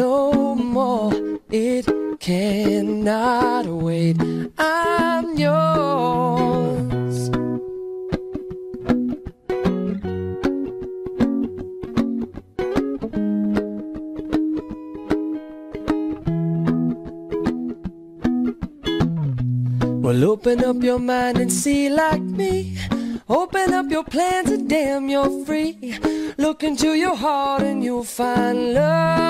no more. It cannot wait. I'm yours. Well, open up your mind and see like me. Open up your plans and damn, you're free. Look into your heart and you'll find love,